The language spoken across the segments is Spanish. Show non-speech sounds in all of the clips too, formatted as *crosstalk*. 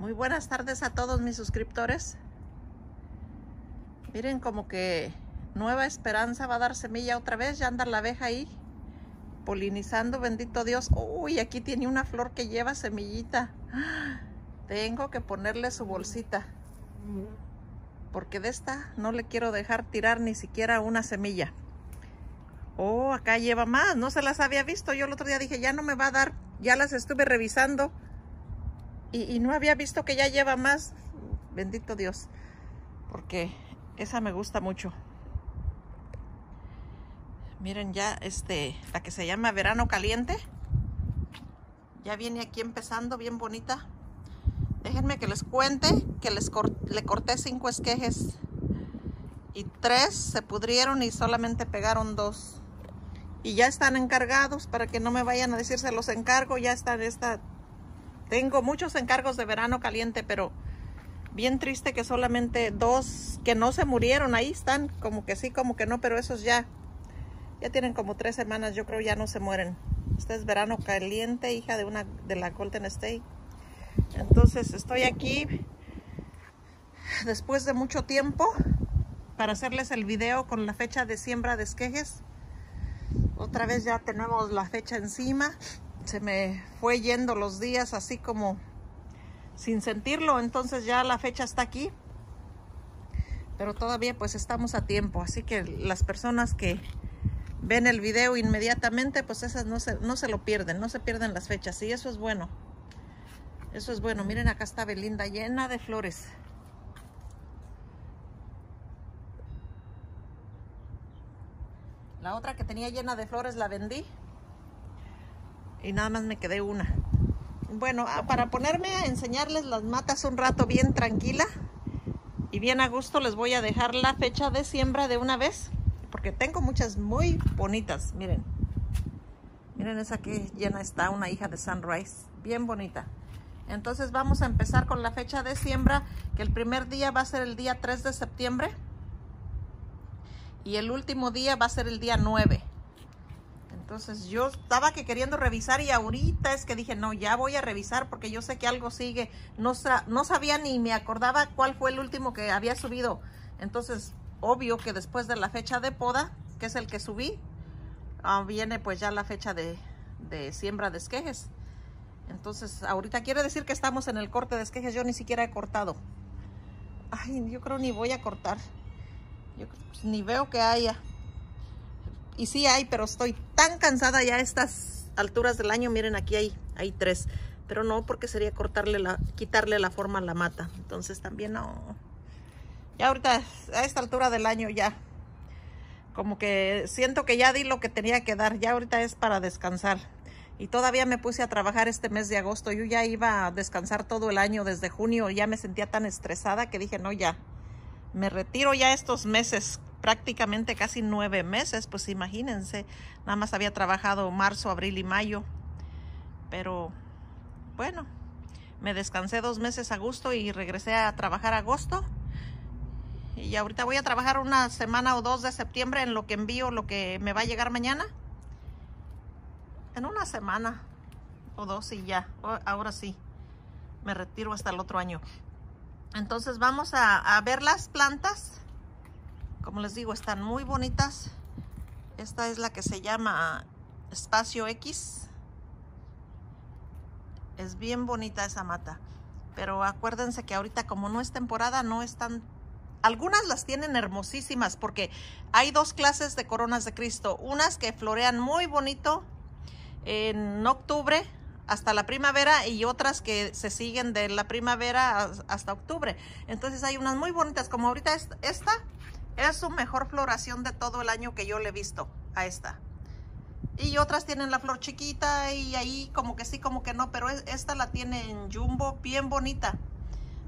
Muy buenas tardes a todos mis suscriptores. Miren como que Nueva Esperanza va a dar semilla otra vez. Ya anda la abeja ahí polinizando, bendito Dios. Uy, aquí tiene una flor que lleva semillita. *gasps* Tengo que ponerle su bolsita. Porque de esta no le quiero dejar tirar ni siquiera una semilla. Oh, acá lleva más. No se las había visto. Yo el otro día dije, ya no me va a dar. Ya las estuve revisando y, no había visto que ya lleva más. Bendito Dios. Porque esa me gusta mucho. Miren ya este, la que se llama Verano Caliente. Ya viene aquí empezando, bien bonita. Déjenme que les cuente que les le corté cinco esquejes. Y tres se pudrieron y solamente pegaron dos. Y ya están encargados para que no me vayan a decir se los encargo. Ya están esta tengo muchos encargos de verano caliente, pero bien triste que solamente dos que no se murieron. Ahí están, como que sí, como que no, pero esos ya, ya tienen como tres semanas, yo creo ya no se mueren. Este es verano caliente, hija de una de la Golden State. Entonces estoy aquí después de mucho tiempo para hacerles el video con la fecha de siembra de esquejes. Otra vez ya tenemos la fecha encima se me fue yendo los días así como sin sentirlo, entonces ya la fecha está aquí. Pero todavía pues estamos a tiempo, así que las personas que ven el video inmediatamente, pues esas no se, no se lo pierden, no se pierden las fechas y eso es bueno. Eso es bueno. Miren, acá está Belinda llena de flores. La otra que tenía llena de flores la vendí y nada más me quedé una. Bueno, ah, para ponerme a enseñarles las matas un rato bien tranquila y bien a gusto les voy a dejar la fecha de siembra de una vez porque tengo muchas muy bonitas, miren. Miren esa que llena está, una hija de Sunrise, bien bonita. Entonces vamos a empezar con la fecha de siembra, que el primer día va a ser el día 3 de septiembre y el último día va a ser el día 9. Entonces yo estaba que queriendo revisar y ahorita es que dije, no, ya voy a revisar porque yo sé que algo sigue. No, no sabía ni me acordaba cuál fue el último que había subido. Entonces, obvio que después de la fecha de poda, que es el que subí, ah, viene pues ya la fecha de, de siembra de esquejes. Entonces, ahorita quiere decir que estamos en el corte de esquejes. Yo ni siquiera he cortado. Ay, yo creo ni voy a cortar. Yo pues, ni veo que haya. Y sí hay, pero estoy tan cansada ya a estas alturas del año. Miren, aquí hay, hay tres. Pero no, porque sería cortarle la, quitarle la forma a la mata. Entonces también no. Ya ahorita, a esta altura del año ya. Como que siento que ya di lo que tenía que dar. Ya ahorita es para descansar. Y todavía me puse a trabajar este mes de agosto. Yo ya iba a descansar todo el año desde junio. Ya me sentía tan estresada que dije, no, ya. Me retiro ya estos meses prácticamente casi nueve meses, pues imagínense, nada más había trabajado marzo, abril y mayo, pero bueno, me descansé dos meses a gusto y regresé a trabajar agosto. Y ahorita voy a trabajar una semana o dos de septiembre en lo que envío, lo que me va a llegar mañana. En una semana o dos y ya, ahora sí, me retiro hasta el otro año. Entonces vamos a, a ver las plantas como les digo, están muy bonitas. Esta es la que se llama Espacio X. Es bien bonita esa mata. Pero acuérdense que ahorita como no es temporada, no están... Algunas las tienen hermosísimas porque hay dos clases de coronas de Cristo. Unas que florean muy bonito en octubre hasta la primavera y otras que se siguen de la primavera hasta octubre. Entonces hay unas muy bonitas como ahorita esta es su mejor floración de todo el año que yo le he visto a esta. Y otras tienen la flor chiquita y ahí como que sí, como que no, pero esta la tiene en jumbo bien bonita.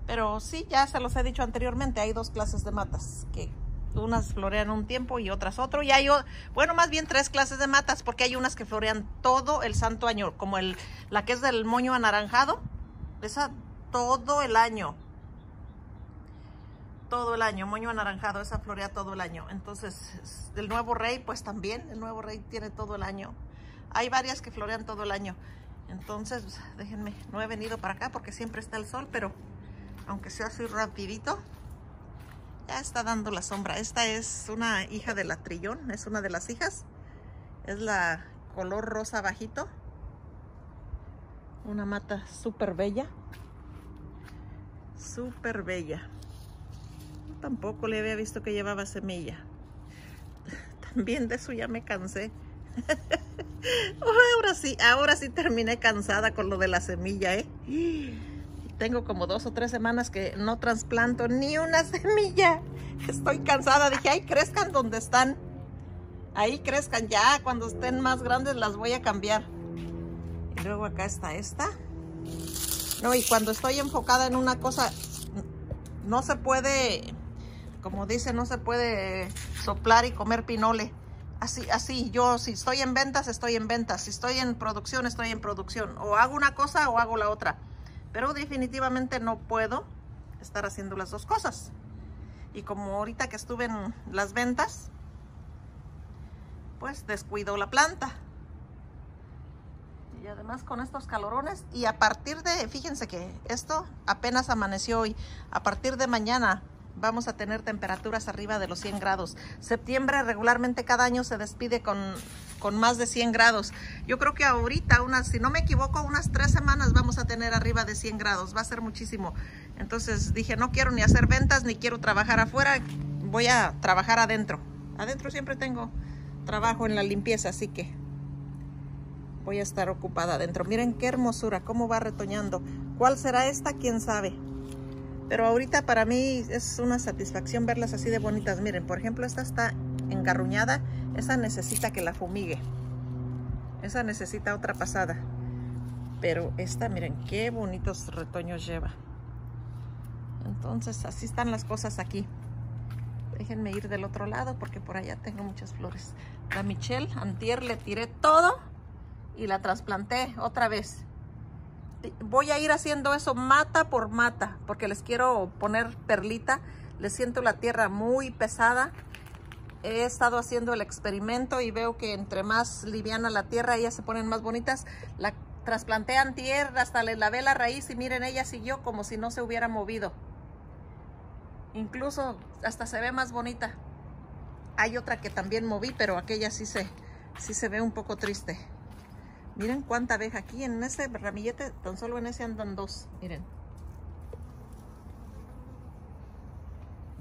Pero sí, ya se los he dicho anteriormente, hay dos clases de matas, que unas florean un tiempo y otras otro. Y hay, bueno, más bien tres clases de matas, porque hay unas que florean todo el santo año, como el, la que es del moño anaranjado, esa todo el año todo el año, moño anaranjado, esa florea todo el año. Entonces, el nuevo rey, pues también, el nuevo rey tiene todo el año. Hay varias que florean todo el año. Entonces, déjenme, no he venido para acá porque siempre está el sol, pero aunque sea así rapidito, ya está dando la sombra. Esta es una hija de la es una de las hijas. Es la color rosa bajito. Una mata súper bella. Súper bella. Tampoco le había visto que llevaba semilla. También de eso ya me cansé. *laughs* ahora sí, ahora sí terminé cansada con lo de la semilla, ¿eh? Tengo como dos o tres semanas que no trasplanto ni una *laughs* semilla. Estoy cansada. Dije, ay, crezcan donde están. Ahí crezcan ya. Cuando estén más grandes las voy a cambiar. Y luego acá está esta. No, y cuando estoy enfocada en una cosa, no se puede, como dice, no se puede soplar y comer pinole. Así, así, yo si estoy en ventas, estoy en ventas. Si estoy en producción, estoy en producción. O hago una cosa o hago la otra. Pero definitivamente no puedo estar haciendo las dos cosas. Y como ahorita que estuve en las ventas, pues descuido la planta. Y además con estos calorones. Y a partir de, fíjense que esto apenas amaneció hoy. A partir de mañana vamos a tener temperaturas arriba de los 100 grados. Septiembre regularmente cada año se despide con, con más de 100 grados. Yo creo que ahorita, unas, si no me equivoco, unas tres semanas vamos a tener arriba de 100 grados. Va a ser muchísimo. Entonces dije, no quiero ni hacer ventas, ni quiero trabajar afuera. Voy a trabajar adentro. Adentro siempre tengo trabajo en la limpieza, así que voy a estar ocupada adentro. Miren qué hermosura, cómo va retoñando. ¿Cuál será esta? ¿Quién sabe? Pero ahorita para mí es una satisfacción verlas así de bonitas. Miren, por ejemplo, esta está engarruñada. Esa necesita que la fumigue. Esa necesita otra pasada. Pero esta, miren, qué bonitos retoños lleva. Entonces, así están las cosas aquí. Déjenme ir del otro lado porque por allá tengo muchas flores. La Michelle, antier le tiré todo y la trasplanté otra vez voy a ir haciendo eso mata por mata, porque les quiero poner perlita. Les siento la tierra muy pesada. He estado haciendo el experimento y veo que entre más liviana la tierra, ellas se ponen más bonitas. La trasplanté antier, hasta le lavé la raíz y miren, ella siguió como si no se hubiera movido. Incluso hasta se ve más bonita. Hay otra que también moví, pero aquella sí se, sí se ve un poco triste. Miren cuánta abeja aquí en ese ramillete, tan solo en ese andan dos, miren.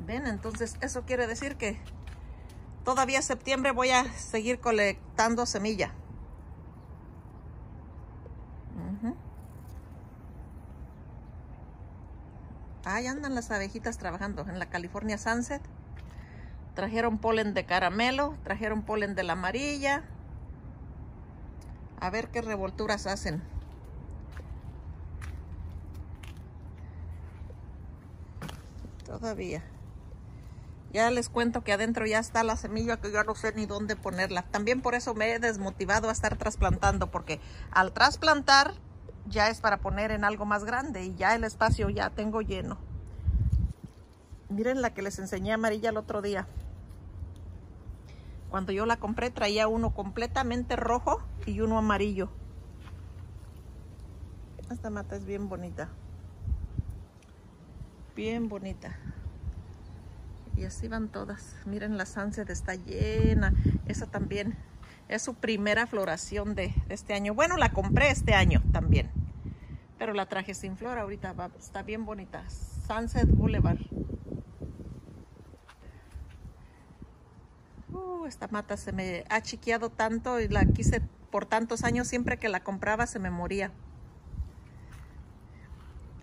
Ven, entonces eso quiere decir que todavía septiembre voy a seguir colectando semilla. Ahí andan las abejitas trabajando en la California Sunset. Trajeron polen de caramelo, trajeron polen de la amarilla, a ver qué revolturas hacen. Todavía. Ya les cuento que adentro ya está la semilla que yo no sé ni dónde ponerla. También por eso me he desmotivado a estar trasplantando, porque al trasplantar ya es para poner en algo más grande y ya el espacio ya tengo lleno. Miren la que les enseñé amarilla el otro día. Cuando yo la compré traía uno completamente rojo y uno amarillo. Esta mata es bien bonita. Bien bonita. Y así van todas. Miren la Sunset está llena. Esa también es su primera floración de, este año. Bueno, la compré este año también. Pero la traje sin flor ahorita. está bien bonita. Sunset Boulevard. Uh, esta mata se me ha chiqueado tanto y la quise por tantos años. Siempre que la compraba se me moría.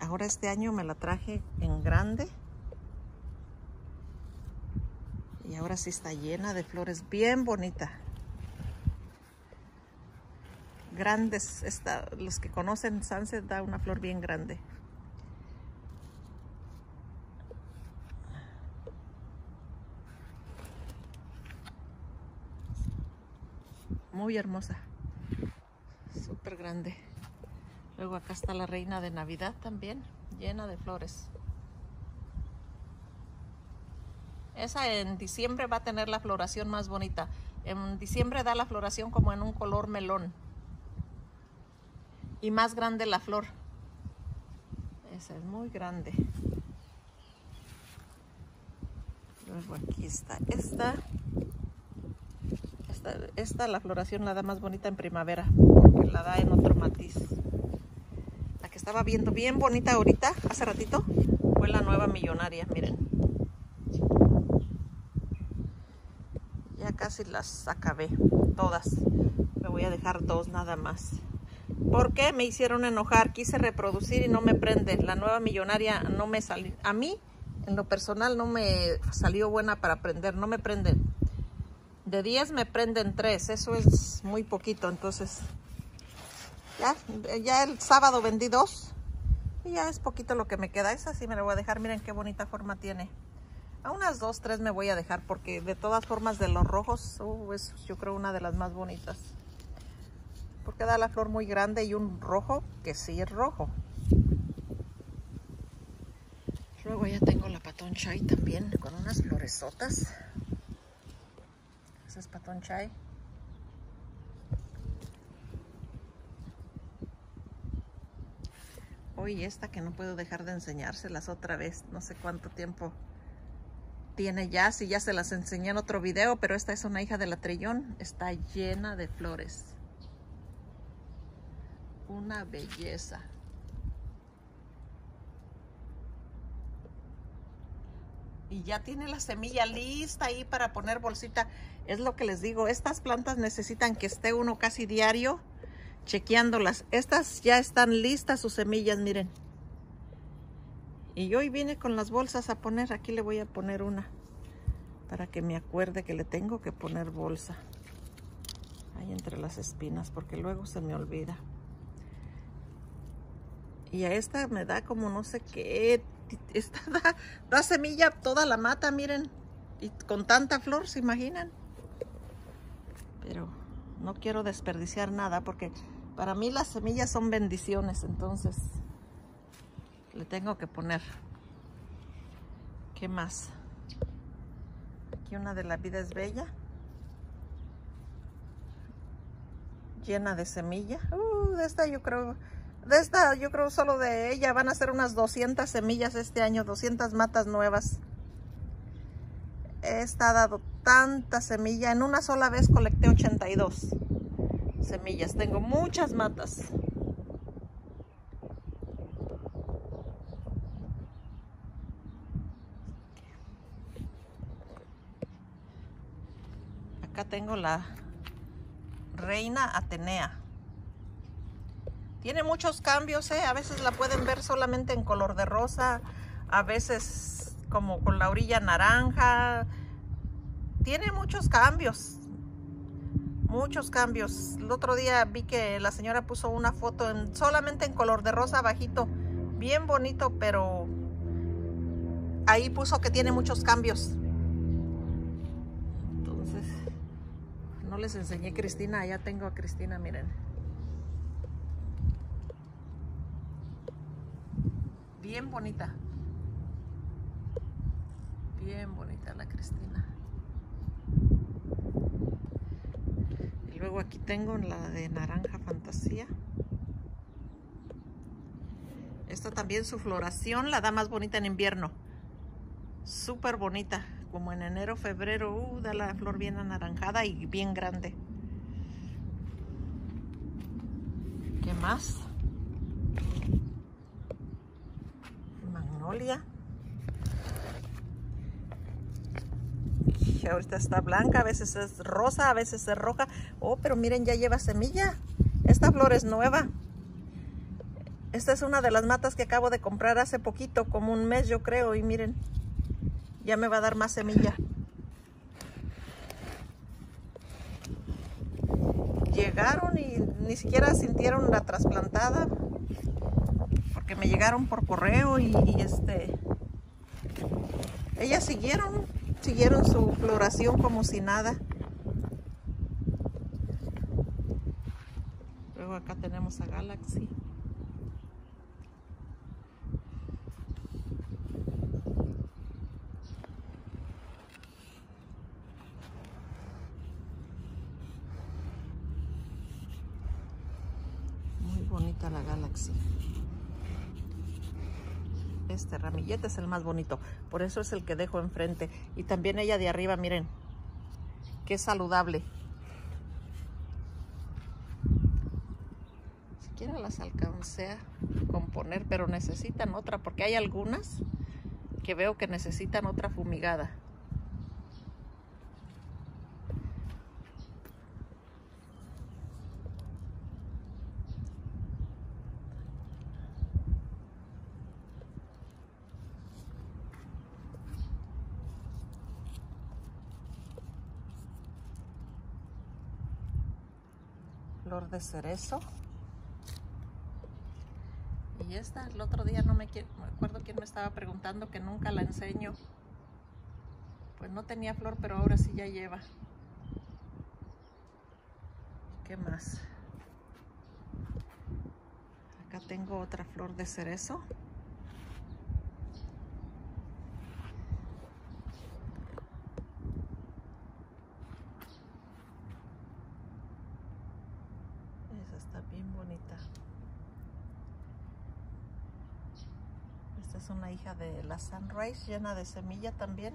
Ahora este año me la traje en grande. Y ahora sí está llena de flores bien bonita. Grandes, los que conocen Sunset da una flor bien grande. Muy hermosa súper grande luego acá está la reina de navidad también llena de flores esa en diciembre va a tener la floración más bonita en diciembre da la floración como en un color melón y más grande la flor. Esa es muy grande. Luego aquí está esta. Esta. La floración la da más bonita en primavera porque la da en otro matiz. La que estaba viendo bien bonita ahorita, hace ratito, fue la nueva millonaria, miren. Ya casi las acabé, todas. Me voy a dejar dos nada más. Porque me hicieron enojar, quise reproducir y no me prende. La nueva millonaria no me salió. A mí, en lo personal, no me salió buena para prender, no me prenden. De 10 me prenden 3, eso es muy poquito, entonces ya, ya el sábado vendí dos y ya es poquito lo que me queda. Esa sí me la voy a dejar, miren qué bonita forma tiene. A unas dos, tres me voy a dejar porque de todas formas de los rojos uh, es yo creo una de las más bonitas. Porque da la flor muy grande y un rojo que sí es rojo. Luego ya tengo la patón chai también con unas floresotas. Es patón chai. Hoy esta que no puedo dejar de enseñárselas otra vez. No sé cuánto tiempo tiene ya, si ya se las enseñé en otro video, pero esta es una hija de la trillón. Está llena de flores. Una belleza. y ya tiene la semilla lista ahí para poner bolsita. Es lo que les digo, estas plantas necesitan que esté uno casi diario chequeándolas. Estas ya están listas sus semillas, miren. Y hoy vine con las bolsas a poner, aquí le voy a poner una para que me acuerde que le tengo que poner bolsa. Ahí entre las espinas porque luego se me olvida. Y a esta me da como no sé qué *laughs* esta da, semilla toda la mata, miren. Y con tanta flor, ¿se imaginan? Pero no quiero desperdiciar nada porque para mí las semillas son bendiciones, entonces le tengo que poner. ¿Qué más? Aquí una de la vida es bella. Llena de semilla. Uh, de esta yo creo de esta, yo creo solo de ella van a ser unas 200 semillas este año, 200 matas nuevas. Esta ha dado tanta semilla. En una sola vez colecté 82 semillas. Tengo muchas matas. Acá tengo la reina Atenea. Tiene muchos cambios, ¿eh? A veces la pueden ver solamente en color de rosa, a veces como con la orilla naranja. Tiene muchos cambios. Muchos cambios. El otro día vi que la señora puso una foto en, solamente en color de rosa bajito. Bien bonito, pero ahí puso que tiene muchos cambios. Entonces, no les enseñé Cristina. Ya tengo a Cristina, miren. Bien bonita. Bien bonita la Cristina. Luego aquí tengo la de naranja fantasía. Esta también su floración la da más bonita en invierno. Súper bonita. Como en enero, febrero, uh, da la flor bien anaranjada y bien grande. ¿Qué más? Ahorita está blanca, a veces es rosa, a veces es roja. Oh, pero miren, ya lleva semilla. Esta flor es nueva. Esta es una de las matas que acabo de comprar hace poquito, como un mes yo creo. Y miren, ya me va a dar más semilla. Llegaron y ni siquiera sintieron la trasplantada porque me llegaron por correo y, este ellas siguieron siguieron su floración como si nada luego acá tenemos a Galaxy muy bonita la Galaxy. Este ramillete es el más bonito. Por eso es el que dejo enfrente. Y también ella de arriba, miren. Qué saludable. Siquiera las alcancé a componer, pero necesitan otra. Porque hay algunas que veo que necesitan otra fumigada. De cerezo. Y esta, el otro día no me, me acuerdo quién me estaba preguntando que nunca la enseño. Pues no tenía flor, pero ahora sí ya lleva. ¿Qué más? Acá tengo otra flor de cerezo. Es una hija de la Sunrise, llena de semilla también.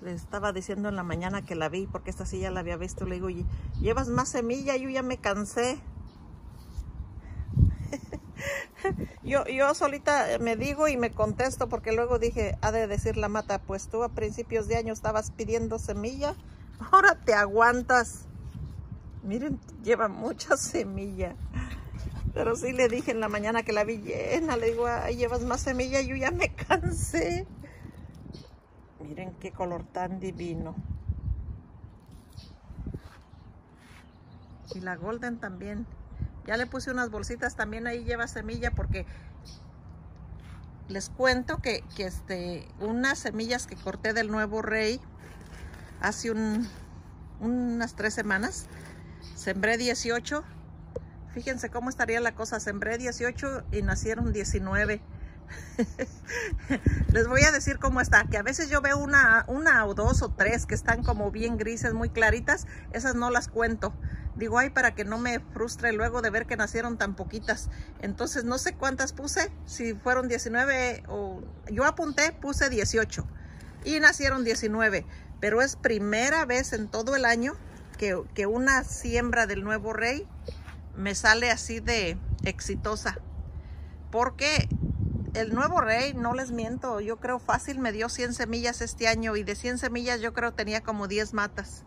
Le estaba diciendo en la mañana que la vi, porque esta sí ya la había visto. Le digo, llevas más semilla, yo ya me cansé. *laughs* yo, yo solita me digo y me contesto, porque luego dije, ha de decir la mata, pues tú a principios de año estabas pidiendo semilla, ahora te aguantas. Miren, lleva mucha semilla. Pero sí le dije en la mañana que la vi llena. Le digo, ay, llevas más semilla. Yo ya me cansé. Miren qué color tan divino. Y la Golden también. Ya le puse unas bolsitas. También ahí lleva semilla porque les cuento que, que este, unas semillas que corté del nuevo rey hace un, unas tres semanas Sembré 18. Fíjense cómo estaría la cosa. Sembré 18 y nacieron 19. *laughs* Les voy a decir cómo está, que a veces yo veo una, una o dos o tres que están como bien grises, muy claritas, esas no las cuento. Digo, ay, para que no me frustre luego de ver que nacieron tan poquitas. Entonces, no sé cuántas puse, si fueron 19 o... Yo apunté, puse 18 y nacieron 19, pero es primera vez en todo el año que, una siembra del nuevo rey me sale así de exitosa. Porque el nuevo rey, no les miento, yo creo fácil me dio 100 semillas este año y de 100 semillas yo creo tenía como 10 matas.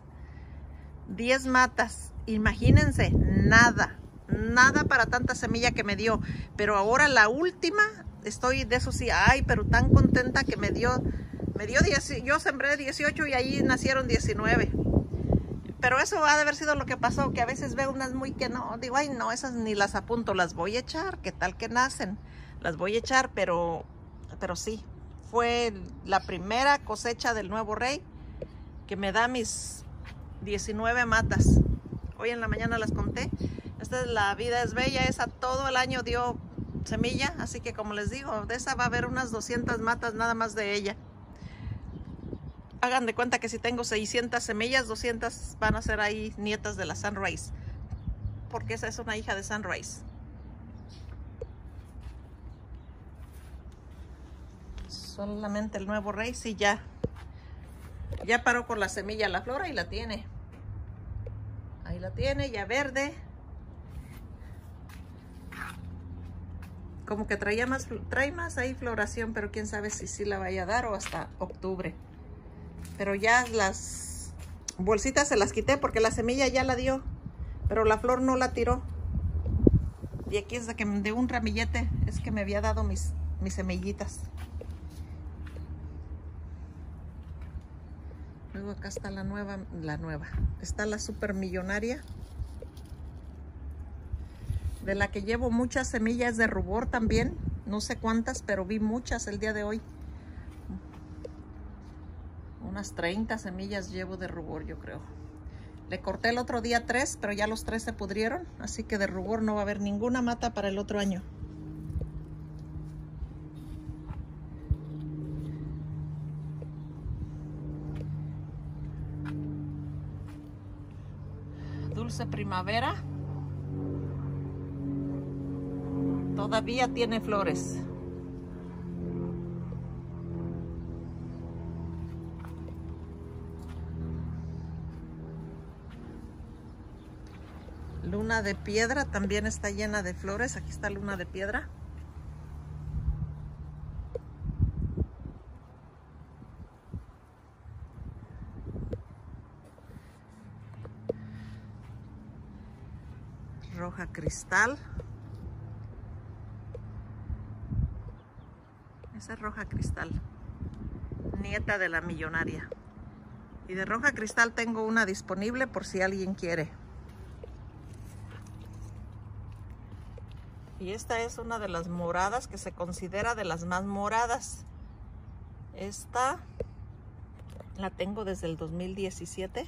10 matas, imagínense, nada, nada para tanta semilla que me dio. Pero ahora la última, estoy de eso sí, ay, pero tan contenta que me dio, me dio 10, yo sembré 18 y ahí nacieron 19 pero eso ha de haber sido lo que pasó, que a veces veo unas muy que no, digo, ay no, esas ni las apunto, las voy a echar, qué tal que nacen, las voy a echar, pero, pero sí, fue la primera cosecha del nuevo rey que me da mis 19 matas. Hoy en la mañana las conté. Esta es la vida es bella, esa todo el año dio semilla, así que como les digo, de esa va a haber unas 200 matas nada más de ella hagan de cuenta que si tengo 600 semillas, 200 van a ser ahí nietas de la Sunrise. Porque esa es una hija de Sunrise. Solamente el nuevo rey, sí, ya. Ya paró con la semilla la flora y la tiene. Ahí la tiene, ya verde. Como que traía más, trae más ahí floración, pero quién sabe si sí la vaya a dar o hasta octubre. Pero ya las bolsitas se las quité porque la semilla ya la dio. Pero la flor no la tiró. Y aquí es de que de un ramillete es que me había dado mis, mis semillitas. Luego acá está la nueva, la nueva. Está la super millonaria. De la que llevo muchas semillas de rubor también. No sé cuántas, pero vi muchas el día de hoy unas 30 semillas llevo de rubor, yo creo. Le corté el otro día tres, pero ya los tres se pudrieron, así que de rubor no va a haber ninguna mata para el otro año. Dulce primavera. Todavía tiene flores. Luna de piedra también está llena de flores. Aquí está luna de piedra. Roja cristal. Esa es roja cristal. Nieta de la millonaria. Y de roja cristal tengo una disponible por si alguien quiere. Y esta es una de las moradas que se considera de las más moradas. Esta la tengo desde el 2017.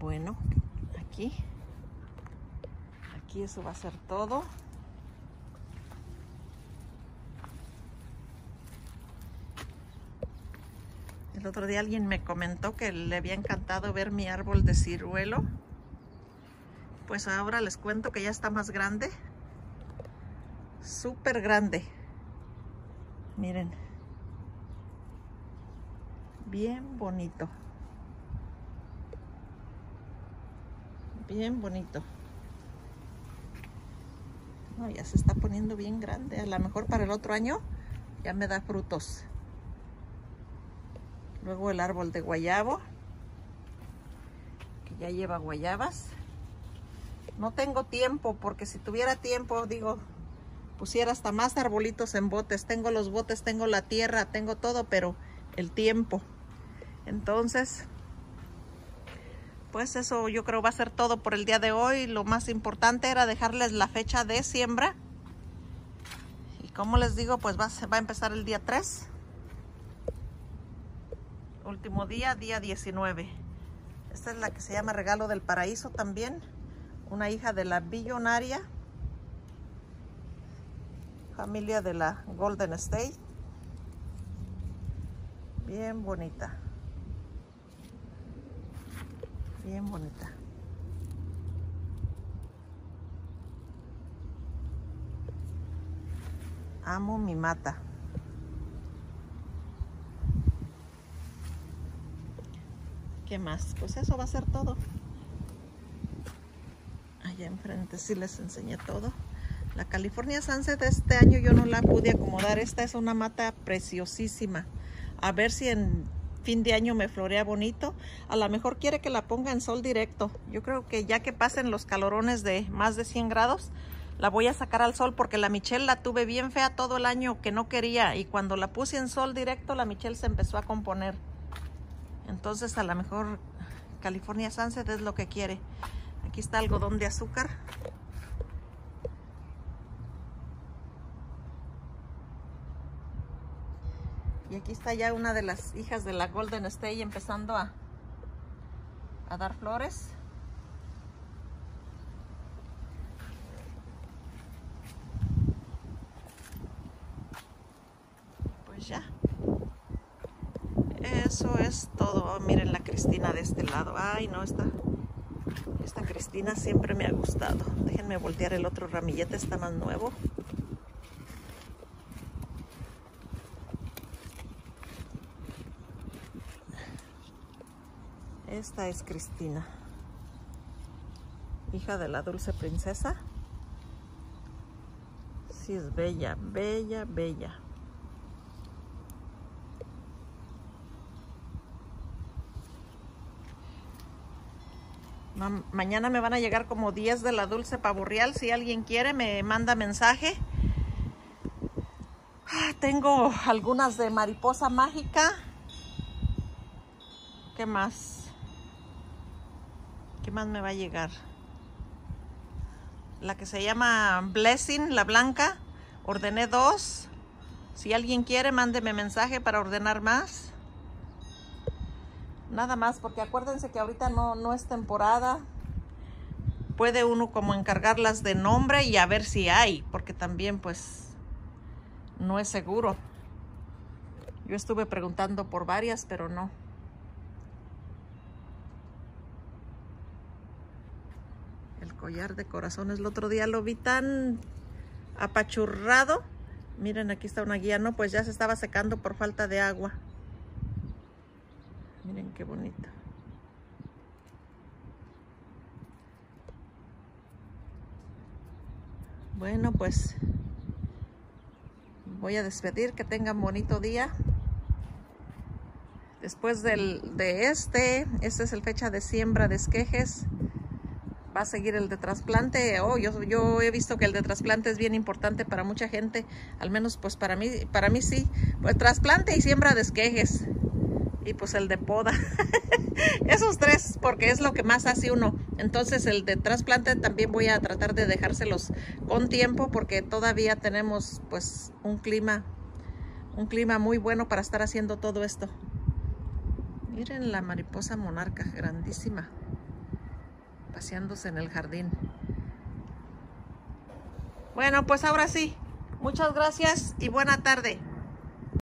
Bueno, aquí. Aquí eso va a ser todo. El otro día alguien me comentó que le había encantado ver mi árbol de ciruelo. Pues ahora les cuento que ya está más grande. Súper grande. Miren. Bien bonito. Bien bonito. No, ya se está poniendo bien grande. A lo mejor para el otro año ya me da frutos. Luego el árbol de guayabo, que ya lleva guayabas. No tengo tiempo, porque si tuviera tiempo, digo, pusiera hasta más arbolitos en botes. Tengo los botes, tengo la tierra, tengo todo, pero el tiempo. Entonces, pues eso yo creo va a ser todo por el día de hoy. Lo más importante era dejarles la fecha de siembra. Y como les digo, pues va, va a empezar el día 3 último día, día 19. Esta es la que se llama Regalo del Paraíso también. Una hija de la billonaria. Familia de la Golden State. Bien bonita. Bien bonita. Amo mi mata. ¿Qué más? Pues eso va a ser todo. Allá enfrente sí les enseñé todo. La California Sunset de este año yo no la pude acomodar. Esta es una mata preciosísima. A ver si en fin de año me florea bonito. A lo mejor quiere que la ponga en sol directo. Yo creo que ya que pasen los calorones de más de 100 grados, la voy a sacar al sol porque la Michelle la tuve bien fea todo el año que no quería. Y cuando la puse en sol directo, la Michelle se empezó a componer. Entonces a lo mejor California Sunset es lo que quiere. Aquí está algodón de azúcar. Y aquí está ya una de las hijas de la Golden State empezando a, a dar flores. Pues ya eso es todo. Oh, miren la Cristina de este lado. Ay, no, esta, esta Cristina siempre me ha gustado. Déjenme voltear el otro ramillete, está más nuevo. Esta es Cristina, hija de la dulce princesa. Sí, es bella, bella, bella. Mañana me van a llegar como 10 de la dulce pavorreal. Si alguien quiere, me manda mensaje. Ah, tengo algunas de mariposa mágica. ¿Qué más? ¿Qué más me va a llegar? La que se llama Blessing, la blanca. Ordené dos. Si alguien quiere, mándeme mensaje para ordenar más. Nada más, porque acuérdense que ahorita no, no es temporada. Puede uno como encargarlas de nombre y a ver si hay, porque también pues no es seguro. Yo estuve preguntando por varias, pero no. El collar de corazones. El otro día lo vi tan apachurrado. Miren, aquí está una guía. No, pues ya se estaba secando por falta de agua. Miren qué bonito. Bueno, pues voy a despedir. Que tengan bonito día. Después del, de este, esta es el fecha de siembra de esquejes. Va a seguir el de trasplante. Oh, yo, yo he visto que el de trasplante es bien importante para mucha gente. Al menos pues para mí, para mí sí. Pues trasplante y siembra de esquejes. Y pues el de poda. *laughs* Esos tres, porque es lo que más hace uno. Entonces el de trasplante también voy a tratar de dejárselos con tiempo porque todavía tenemos pues un clima, un clima muy bueno para estar haciendo todo esto. Miren la mariposa monarca, grandísima, paseándose en el jardín. Bueno, pues ahora sí, muchas gracias y buena tarde.